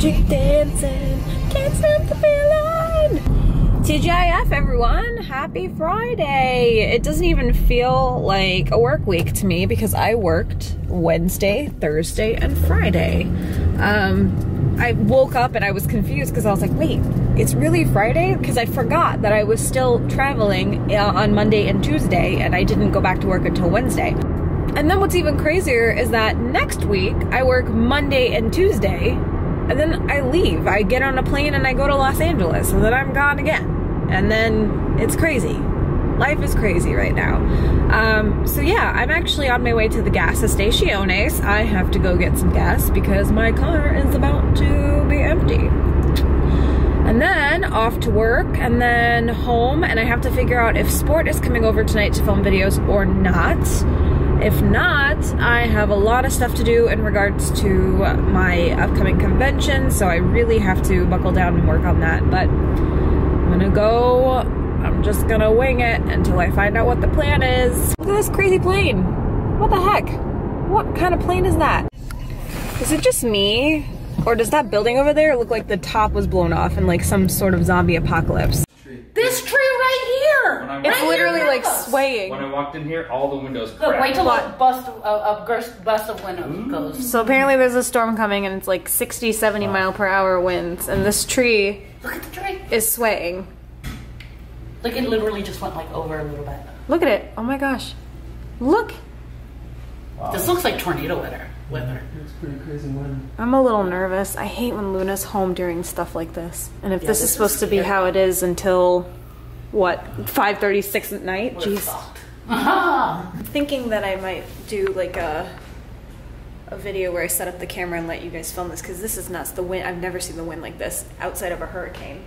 street dancing, can't stop the feeling. TGIF, everyone. Happy Friday. It doesn't even feel like a work week to me because I worked Wednesday, Thursday, and Friday. Um, I woke up and I was confused because I was like, wait, it's really Friday? Because I forgot that I was still traveling uh, on Monday and Tuesday and I didn't go back to work until Wednesday. And then what's even crazier is that next week I work Monday and Tuesday, and then I leave. I get on a plane and I go to Los Angeles, and then I'm gone again. And then it's crazy. Life is crazy right now. Um, so yeah, I'm actually on my way to the gas staciones. I have to go get some gas because my car is about to be empty. And then off to work and then home and I have to figure out if Sport is coming over tonight to film videos or not. If not, I have a lot of stuff to do in regards to my upcoming convention, so I really have to buckle down and work on that. But I'm gonna go, I'm just gonna wing it until I find out what the plan is. Look at this crazy plane. What the heck? What kind of plane is that? Is it just me? Or does that building over there look like the top was blown off in like some sort of zombie apocalypse? This tree right here. When I It's walked- Right literally here, like look. swaying. When I walked in here, all the windows Look, wait till a bust a, a burst, bust of window goes. So apparently there's a storm coming and it's like 60, 70 mile per hour winds and this tree Look at the tree. is swaying. Like it literally just went like over a little bit. Look at it. Oh my gosh. Look. Wow. This looks like tornado weather. Weather. It's pretty crazy wind. I'm a little nervous. I hate when Luna's home during stuff like this. And if Yeah, this, this is is supposed to be how it is until what 5:36 at night, We're jeez. I'm thinking that I might do like a a video where I set up the camera and let you guys film this because this is nuts. The wind. I've never seen the wind like this outside of a hurricane.